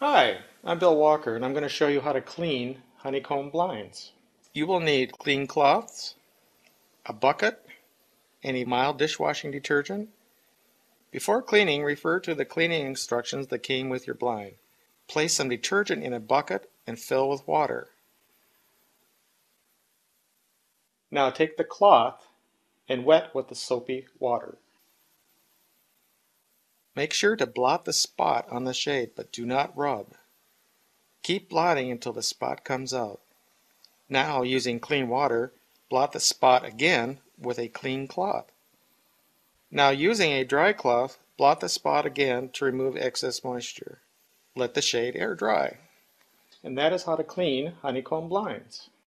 Hi, I'm Bill Walker and I'm going to show you how to clean honeycomb blinds. You will need clean cloths, a bucket, any mild dishwashing detergent. Before cleaning, refer to the cleaning instructions that came with your blind. Place some detergent in a bucket and fill with water. Now take the cloth and wet with the soapy water. Make sure to blot the spot on the shade, but do not rub. Keep blotting until the spot comes out. Now, using clean water, blot the spot again with a clean cloth. Now, using a dry cloth, blot the spot again to remove excess moisture. Let the shade air dry. And that is how to clean honeycomb blinds.